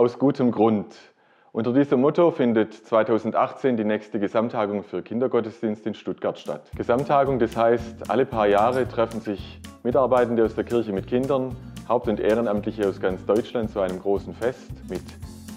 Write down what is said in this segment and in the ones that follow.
Aus gutem Grund. Unter diesem Motto findet 2018 die nächste Gesamttagung für Kindergottesdienst in Stuttgart statt. Gesamttagung, das heißt, alle paar Jahre treffen sich Mitarbeitende aus der Kirche mit Kindern, Haupt- und Ehrenamtliche aus ganz Deutschland zu einem großen Fest mit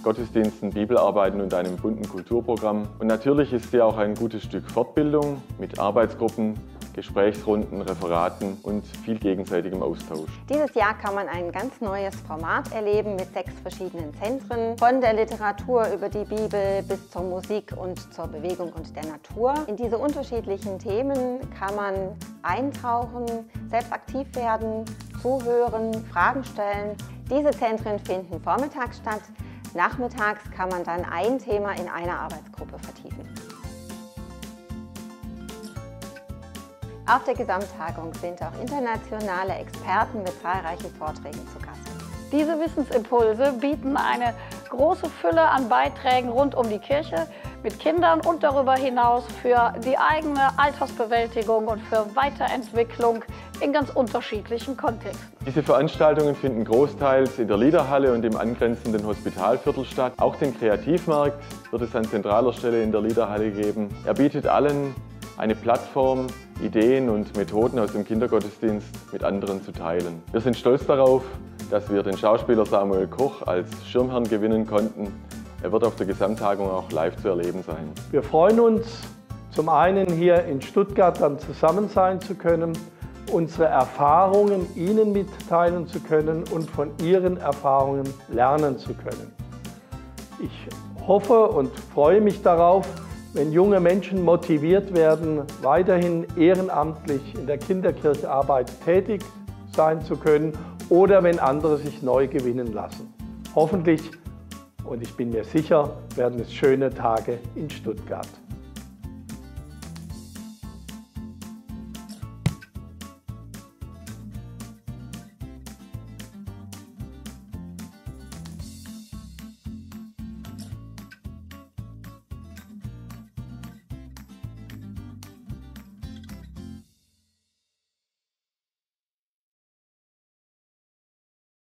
Gottesdiensten, Bibelarbeiten und einem bunten Kulturprogramm. Und natürlich ist sie auch ein gutes Stück Fortbildung mit Arbeitsgruppen, Gesprächsrunden, Referaten und viel gegenseitigem Austausch. Dieses Jahr kann man ein ganz neues Format erleben mit sechs verschiedenen Zentren, von der Literatur über die Bibel bis zur Musik und zur Bewegung und der Natur. In diese unterschiedlichen Themen kann man eintauchen, selbst aktiv werden, zuhören, Fragen stellen. Diese Zentren finden vormittags statt. Nachmittags kann man dann ein Thema in einer Arbeitsgruppe vertiefen. Auf der Gesamttagung sind auch internationale Experten mit zahlreichen Vorträgen zu Gast. Diese Wissensimpulse bieten eine große Fülle an Beiträgen rund um die Kirche mit Kindern und darüber hinaus für die eigene Altersbewältigung und für Weiterentwicklung in ganz unterschiedlichen Kontexten. Diese Veranstaltungen finden großteils in der Liederhalle und im angrenzenden Hospitalviertel statt. Auch den Kreativmarkt wird es an zentraler Stelle in der Liederhalle geben. Er bietet allen eine Plattform, Ideen und Methoden aus dem Kindergottesdienst mit anderen zu teilen. Wir sind stolz darauf, dass wir den Schauspieler Samuel Koch als Schirmherrn gewinnen konnten. Er wird auf der Gesamttagung auch live zu erleben sein. Wir freuen uns, zum einen hier in Stuttgart dann zusammen sein zu können, unsere Erfahrungen Ihnen mitteilen zu können und von Ihren Erfahrungen lernen zu können. Ich hoffe und freue mich darauf, wenn junge Menschen motiviert werden, weiterhin ehrenamtlich in der Kinderkirchearbeit tätig sein zu können oder wenn andere sich neu gewinnen lassen. Hoffentlich, und ich bin mir sicher, werden es schöne Tage in Stuttgart.